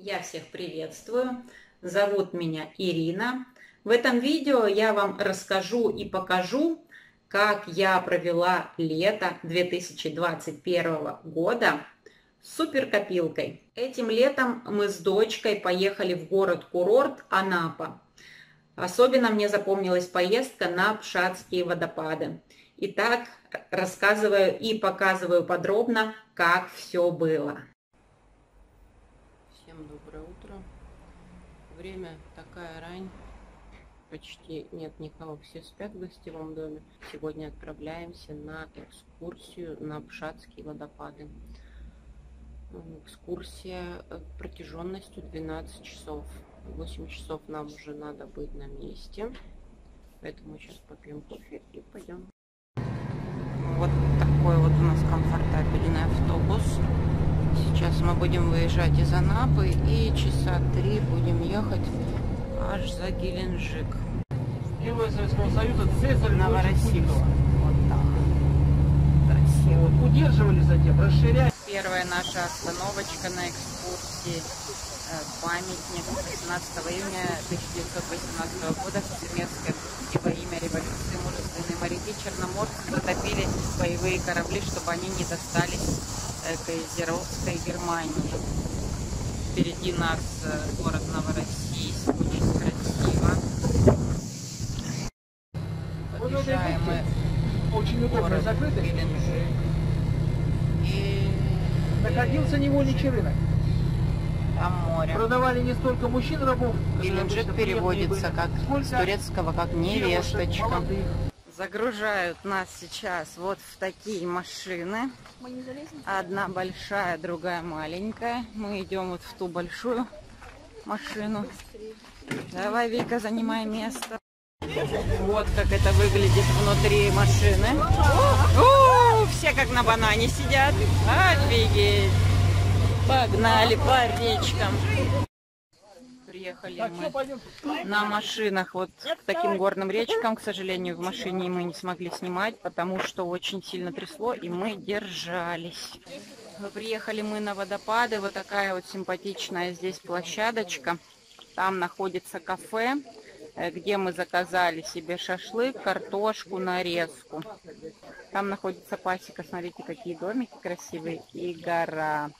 Я всех приветствую. Зовут меня Ирина. В этом видео я вам расскажу и покажу, как я провела лето 2021 года с суперкопилкой. Этим летом мы с дочкой поехали в город-курорт Анапа. Особенно мне запомнилась поездка на Пшатские водопады. Итак, рассказываю и показываю подробно, как все было. Всем доброе утро. Время такая рань. Почти нет никого, все спят в гостевом доме. Сегодня отправляемся на экскурсию на Пшатские водопады. Экскурсия э, протяженностью 12 часов. 8 часов нам уже надо быть на месте. Поэтому сейчас попьем кофе и пойдем. Вот такой вот у нас комфортабельный мы будем выезжать из Анапы и часа три будем ехать аж за Геленджик. Герой Советского Союза Цезарь Новороссийск. Вот так. Красиво. Вот, удерживали затем, расширяли. Первая наша остановочка на экскурсии. Э, памятник 18 июня 1918 года Всемирское во имя революции мужественные моряки черноморцы затопили боевые корабли, чтобы они не достались Кайзеровской Германии. Впереди нас э, город Новороссийск, очень красиво. Подъезжаем мы очень удобно закрытый. И Находился невольничий рынок. там море. Продавали не столько мужчин, рабов. Геленджик переводится как с турецкого как девушек невесточка. молодых. Загружают нас сейчас вот в такие машины. Одна большая, другая маленькая. Мы идем вот в ту большую машину. Давай, Вика, занимай место. Вот как это выглядит внутри машины. О, все как на банане сидят. Офигеть. Погнали по речкам. Все, мы на машинах вот к таким горным речкам. К сожалению, в машине мы не смогли снимать, потому что очень сильно трясло, и мы держались. Приехали мы на водопады. Вот такая вот симпатичная здесь площадочка. Там находится кафе, э, где мы заказали себе шашлык, картошку, нарезку. Там находится пасека. Смотрите, какие домики красивые. И гора.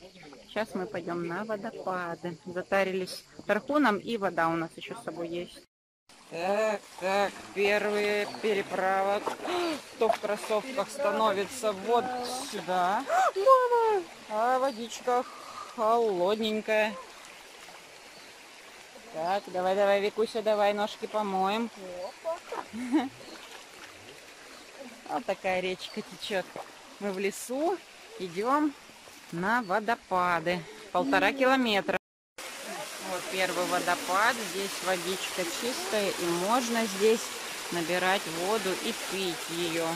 Сейчас мы пойдем на водопады. Затарились тархуном, и вода у нас еще с собой есть. Так, так, первые переправа. Кто в кроссовках становится вот сюда. Мама! А водичка холодненькая. Так, давай, давай, Викуся, давай ножки помоем. Вот такая речка течет. Мы в лесу идем на водопады. Полтора километра. Первый водопад. Здесь водичка чистая и можно здесь набирать воду и пить ее.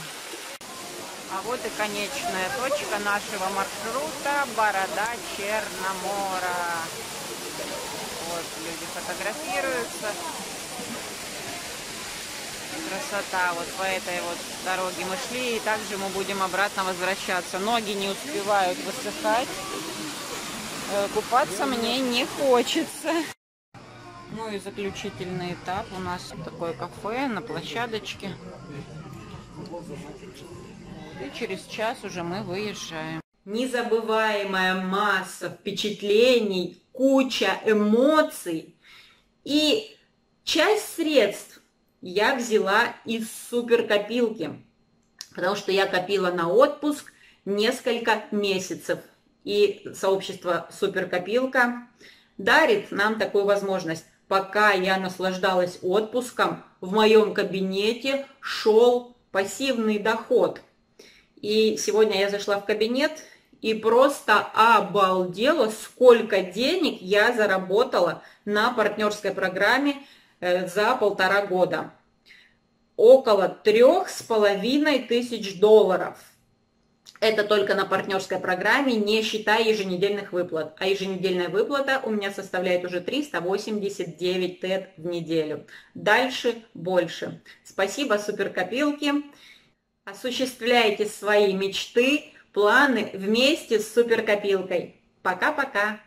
А вот и конечная точка нашего маршрута Борода Черномора. Вот люди фотографируются. Красота. Вот по этой вот дороге мы шли, и также мы будем обратно возвращаться. Ноги не успевают высыхать. Э, Купаться мне не хочется. Ну и заключительный этап. У нас такое кафе на площадочке. И через час уже мы выезжаем. Незабываемая масса впечатлений, куча эмоций и часть средств я взяла из суперкопилки, потому что я копила на отпуск несколько месяцев. И сообщество Суперкопилка дарит нам такую возможность. Пока я наслаждалась отпуском, в моем кабинете шел пассивный доход. И сегодня я зашла в кабинет и просто обалдела, сколько денег я заработала на партнерской программе э, за полтора года. Около трех с половиной тысяч долларов. Это только на партнерской программе, не считая еженедельных выплат. А еженедельная выплата у меня составляет уже 389 ТЭТ в неделю. Дальше больше. Спасибо суперкопилке. Осуществляйте свои мечты, планы вместе с суперкопилкой. Пока-пока.